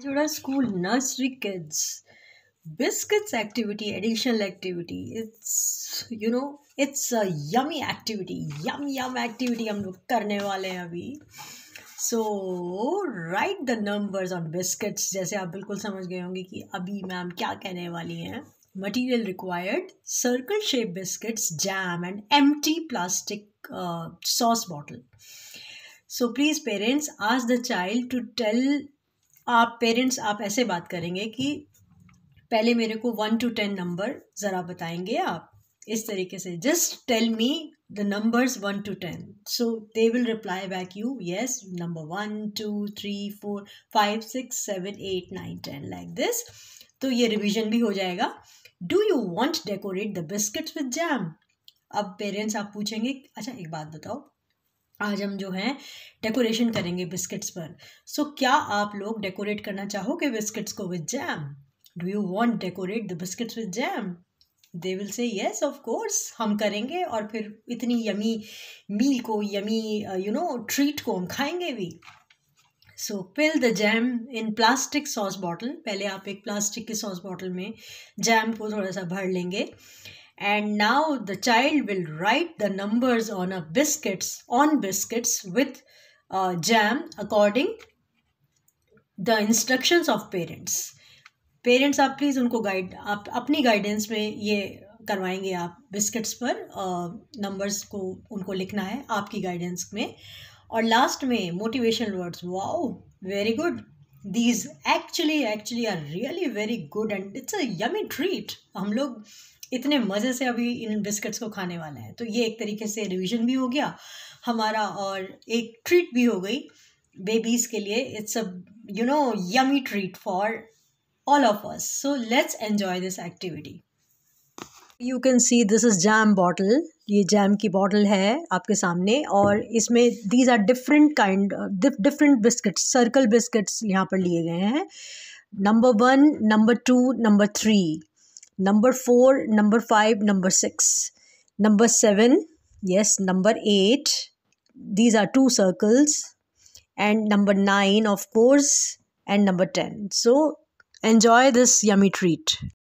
थोड़ा school, nursery, kids, biscuits activity, additional activity. It's, you know, it's a yummy activity, yum yum activity हम लोग करने वाले हैं अभी। So, right the numbers on biscuits, जैसे आप बिल्कुल समझ गए होंगे कि अभी मैम क्या कहने वाली हैं। Material required, circle shape biscuits, jam and empty plastic sauce bottle. So please parents आज द चाइल्ड टू टेल आप पेरेंट्स आप ऐसे बात करेंगे कि पहले मेरे को वन टू टेन नंबर ज़रा बताएँगे आप। इस तरीके से just tell me the numbers one two ten so they will reply back you yes number one two three four five six seven eight nine ten like this तो ये revision भी हो जाएगा। Do you want decorate the biscuits with jam अब parents आप पूछेंगे अच्छा एक बात बताओ आज हम जो हैं डेकोरेशन करेंगे बिस्किट्स पर। सो so, क्या आप लोग डेकोरेट करना चाहोगे बिस्किट्स को with jam do you want decorate the biscuits with jam they will say yes of course हम करेंगे और फिर इतनी यमी मील को यमी यू नो ट्रीट को हम खाएँगे भी। So fill the jam in plastic sauce bottle पहले आप एक प्लास्टिक की सॉस बॉटल में जैम को थोड़ा सा भर लेंगे। And now the child will write the numbers on a biscuits on biscuits with uh, jam according the instructions of parents. Parents आप प्लीज़ उनको गाइड आप अपनी गाइडेंस में ये करवाएँगे आप बिस्किट्स पर नंबर्स को उनको लिखना है आपकी गाइडेंस में। और लास्ट में motivational words wow very good these actually actually are really very good and it's a yummy treat हम लोग इतने मज़े से अभी इन बिस्किट्स को खाने वाले हैं। तो ये एक तरीके से रिविजन भी हो गया, हमारा और एक ट्रीट भी हो गई बेबीज़ के लिए। It's a you know yummy treat for all of us so let's enjoy this activity you can see this is jam bottle ये जैम की बॉटल है आपके सामने और इसमें these are different kind different biscuits circle biscuits यहाँ पर लिए गए हैं। Number one number two number three number 4 number 5 number 6 number 7 yes number 8 these are two circles. And number 9 of course and number 10 so enjoy this yummy treat